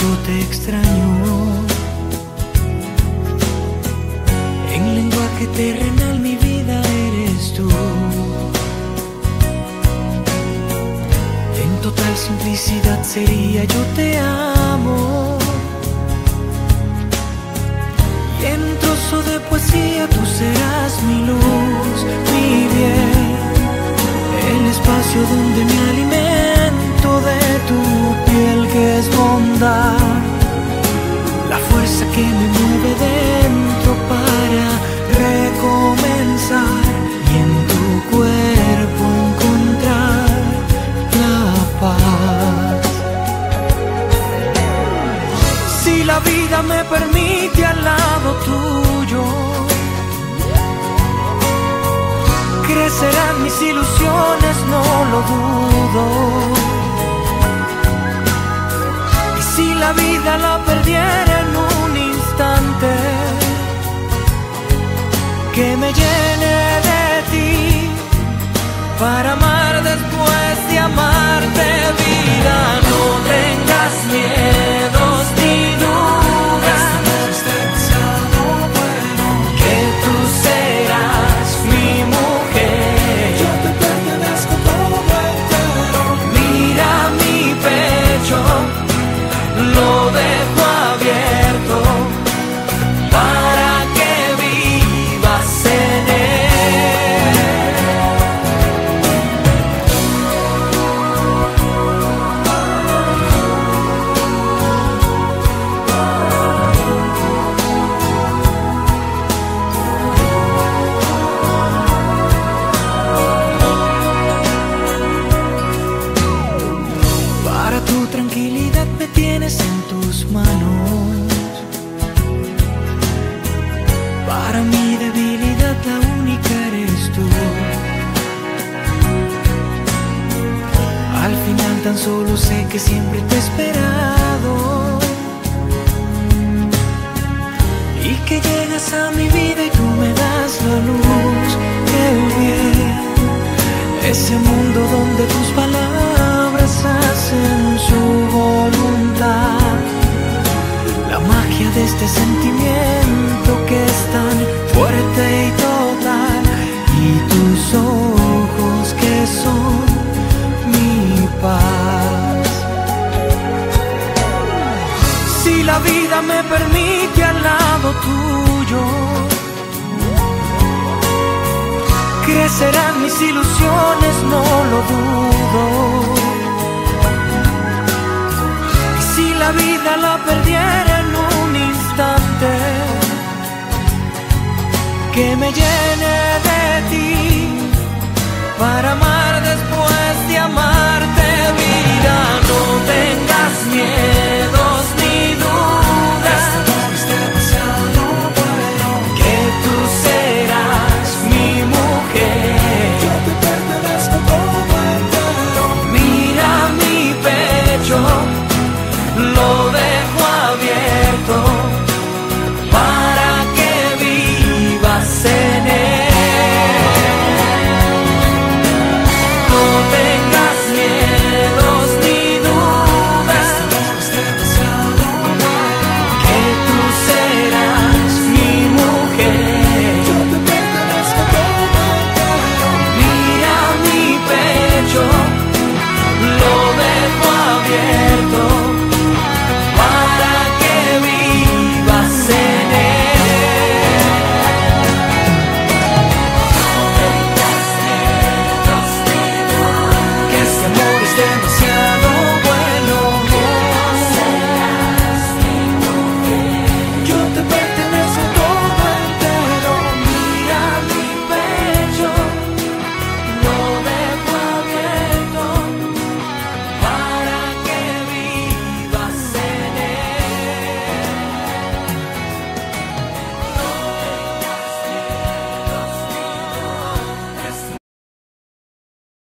yo te extraño. En lenguaje terrenal mi vida eres tú. En total simplicidad sería yo te amo. Y en un trozo de poesía tú serás mi luz, mi bien. El espacio donde me alimento La fuerza que me mueve dentro para recomenzar y en tu cuerpo encontrar la paz. Si la vida me permite al lado tuyo, crecerán mis ilusiones, no lo dudo. La vida la perdiera en un tan solo sé que siempre te he esperado. Y que llegas a mi vida y tú me das la luz, el bien. Ese mundo donde tus palabras hacen su voluntad. La magia de este sentimiento me permite al lado tuyo crecerán mis ilusiones, no lo dudo. Y si la vida la perdiera en un instante, que me llene